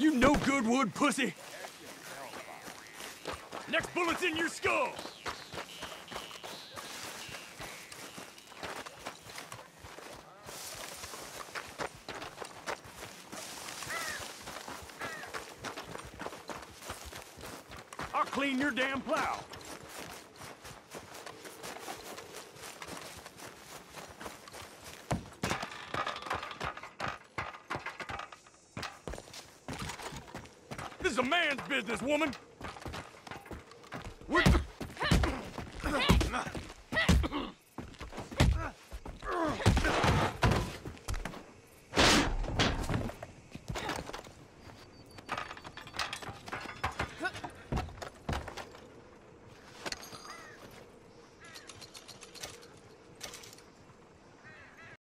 You no good wood pussy! Next bullet's in your skull! I'll clean your damn plow. This is a man's business, woman. We're...